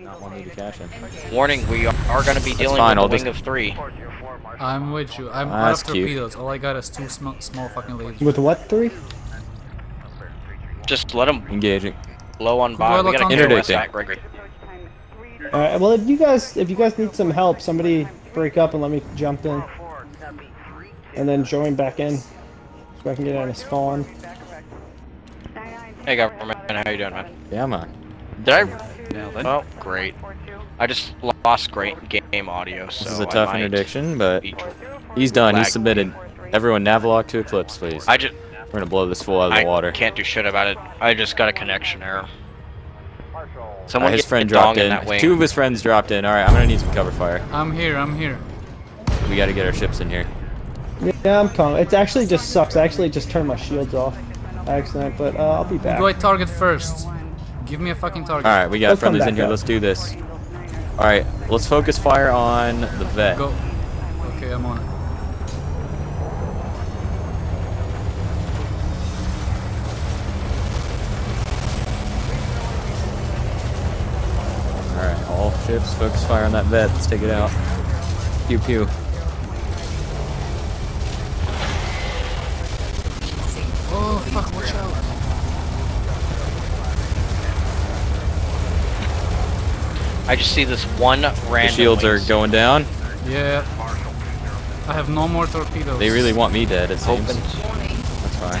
Not want me to cash in. Warning, we are going to be dealing fine, I'll with the just- wing of three. I'm with you. I'm Ah, out of torpedoes. All I got is two small, small fucking lasers. With what three? Just let them Engaging. Low on by. Royal We gotta Atomic- get Interdicting. Gregory. Alright, well if you guys if you guys need some help, somebody break up and let me jump in. And then join back in. So I can get out of spawn. Hey, government, how you doing, man? Yeah, man. Did I? Oh, great. I just lost great game audio, so This is a I tough interdiction, but he's done. He's submitted. Everyone, Navlock to Eclipse, please. I just We're gonna blow this fool out of the water. I water. can't do shit about it. I just got a connection error. Uh, Someone his friend dropped in in. that wing. Two of his friends dropped in. All right, I'm gonna need some cover fire. I'm here. I'm here. We gotta get our ships in here. Yeah, I'm coming. It actually just sucks. I actually just turned my shields off. by Accident, but uh, I'll be back. Do I target first? Give me a fucking target. All right, we got Let's friendlies in here. up. Let's do this. All right, let's focus fire on the vet. Go. Okay, I'm on it. All right, all ships focus fire on that vet. Let's take it out. Pew pew. I just see this one random. The shields are going down. Yeah. I have no more torpedoes. They really want me dead. It seems. Open. That's fine.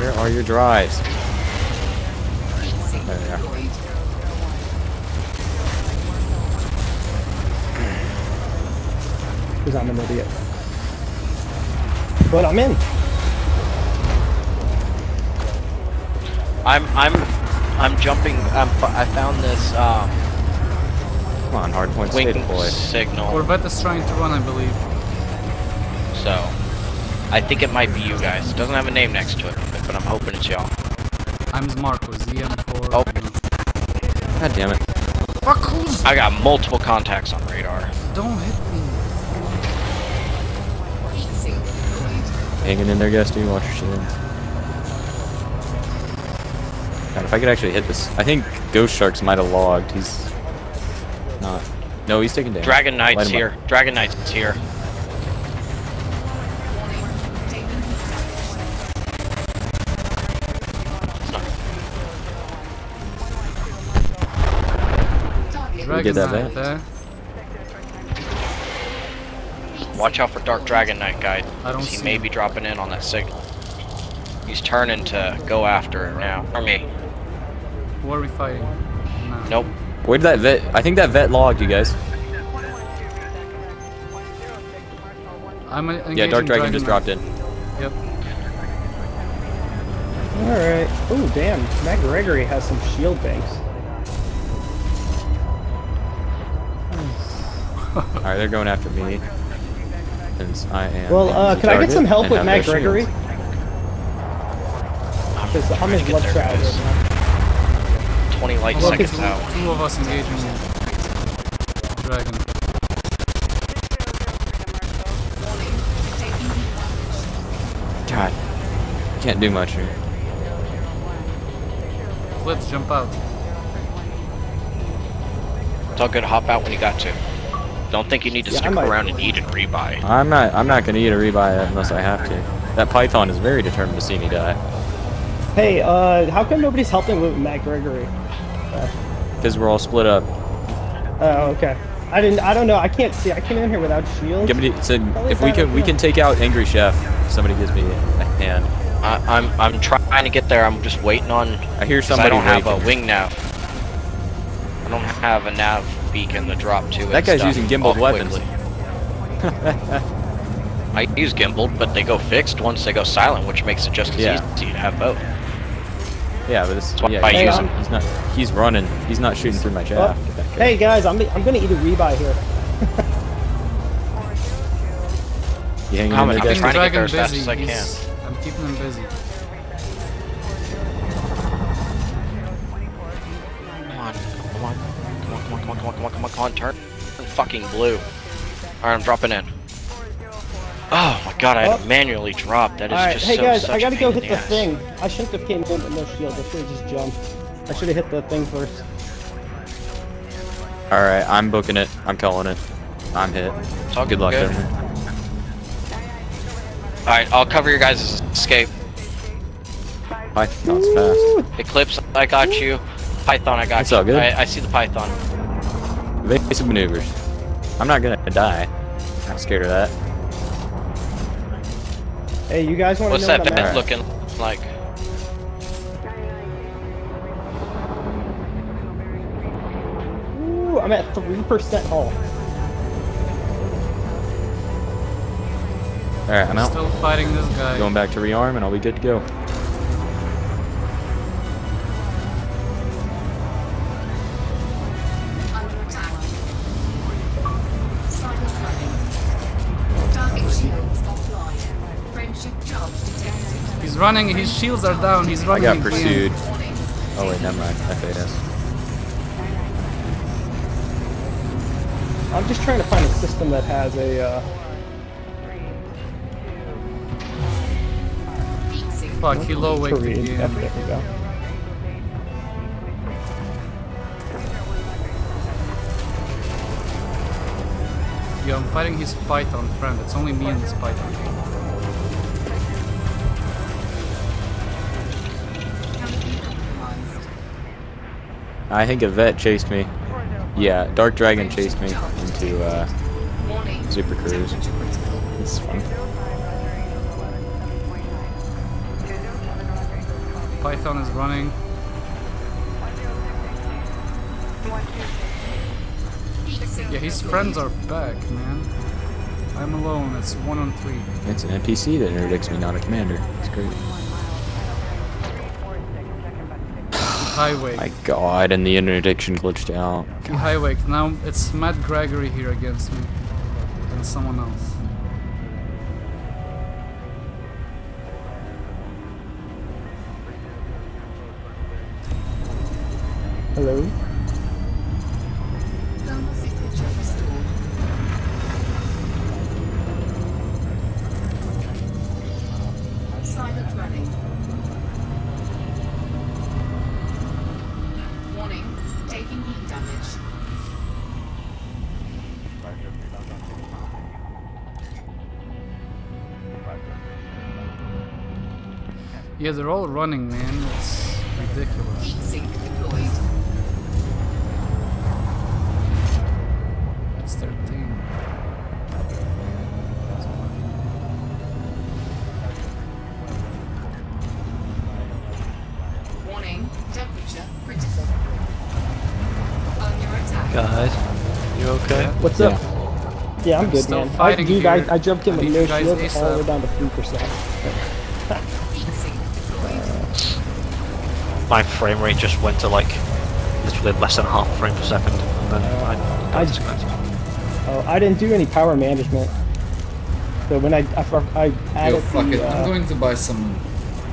Where are your drives? There they are. Because I'm an idiot. But I'm in. I'm I'm I'm jumping. I'm, I found this um, Come on, hardpoint, stay wing signal. Corvette is trying to run, I believe. So, I think it might be you guys. It doesn't have a name next to it, but I'm hoping it's y'all. I'm Marco, ZM4. Oh. God damn it. Fuck who's? I got multiple contacts on radar. Don't hit Hanging in there, guys. Do you watch your shields? God, if I could actually hit this. I think Ghost Sharks might have logged. He's not. No, he's taking damage. Dragon Knight's him up. here. Dragon Knight's here. Dragon get that Knight, vet? Watch out for Dark Dragon Knight, guy. I don't He see may him. be dropping in on that signal. He's turning to go after it now. Or me. Who are we fighting? No. Nope. Where did that vet? I think that vet logged, you guys. I'm uh, Yeah, engaging Dark Dragon just Knight. dropped in. Yep. Alright. Oh, damn. Matt Gregory has some shield banks. Alright, they're going after me. Since I am. Well, uh, can I get some help with have Matt Gregory? Because I'm trying his to get love there, child guys. right now. 20 light Well, seconds two, out. two of us engaging Dragon. God. Can't do much here. Let's jump out. It's all good. Hop out when you got to. Don't think you need to Yeah, stick around and eat and rebuy. I'm not. I'm not gonna eat a rebuy unless I have to. That python is very determined to see me die. Hey, uh, how come nobody's helping with Matt Gregory? Because we're all split up. Oh, okay. I didn't. I don't know. I can't see. I came in here without shields. Give me. So if we can, we can take out Angry Chef. Somebody gives me a hand. I, I'm I'm trying to get there. I'm just waiting on. I hear somebody. I don't have a wing nav. I don't have a nav beacon to drop to. That guy's stuff using gimbaled oh, weapons. I use gimbaled, but they go fixed once they go silent, which makes it just as Yeah. easy to have both. Yeah, but this. is why yeah, I he's, use not- him. he's not. He's running. He's not shooting through my Oh, shaft. Get hey guys, I'm I'm gonna eat a rebuy here. You hanging I'm in there, I'm guys? trying to get there as fast as I can. I'm keeping him busy. Come on, come on, come on, come on, come on, come on, turn, turn fucking blue. Alright, I'm dropping in. Oh my god, I had to manually drop. That is Alright, just hey so guys, such I gotta go hit in the thing. I shouldn't have came in with no shield. I should have just jumped. I should have hit the thing first. Alright, I'm booking it. I'm calling it. I'm hit. It's all Good luck, good. Alright, I'll cover your guys' escape. Python's fast. Eclipse, I got you. Python, I got It's you. all good. I, I see the Python. Evasive maneuvers. I'm not gonna die. I'm scared of that. Hey, you guys want to What's know that what I'm at? looking like? Ooh, I'm at three percent hull. Alright, I'm out. Still fighting this guy. Going back to rearm and I'll be good to go. He's running, his shields are down, he's running. I got pursued. Warning. Oh wait, never mind. FAS. I'm just trying to find a system that has a. Uh, Fuck, he low waked again. Yep, there we go. Yeah, I'm fighting his python friend. It's only me and this python. I think a vet chased me. Yeah, Dark Dragon chased me into uh. Super Cruise. It's fun. Python is running. Yeah, his friends are back, man. I'm alone, it's one on three. It's an NPC that interdicts me, not a commander. It's great. Highway. My god, and the interdiction glitched out. He highway. Now it's Matt Gregory here against me. And someone else. Hello. Yeah, they're all running, man. It's ridiculous. It's their thing. Warning, temperature critical. Attack. Guys, you okay? What's yeah. up? Yeah, I'm, I'm good, man. I, dude, I, I, jumped in the no shield all the way down to 3%. My frame rate just went to like literally less than half a frame per second, and then I I- got disconnected. Oh, I didn't do any power management. So when I I, I Yo, added fuck the, it. uh, I'm going to buy some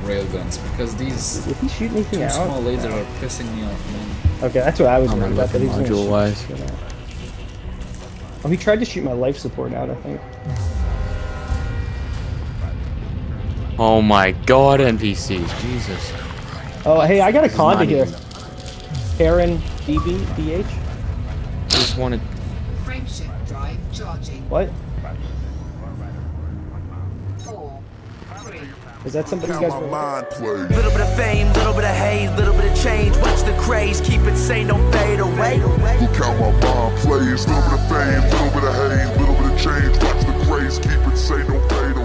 railguns because these If he shoot anything two out, small lasers are pissing me off, man. Okay, that's what I was I'm worried about. That he was looking gonna module-wise. shit out. Oh, he tried to shoot my life support out. I think. Oh my god, NPCs. Jesus. Oh, hey, I got a conda here. Karen, DB, DH. I just wanted. Frameshift drive charging. What? That something you guys were. Little bit of fame, little bit of hate, little bit of change. Watch the craze, keep it sane, don't fade away. Look how my mind plays. Little bit of fame, little bit of hate, little bit of change. Watch the craze, keep it sane, don't fade away.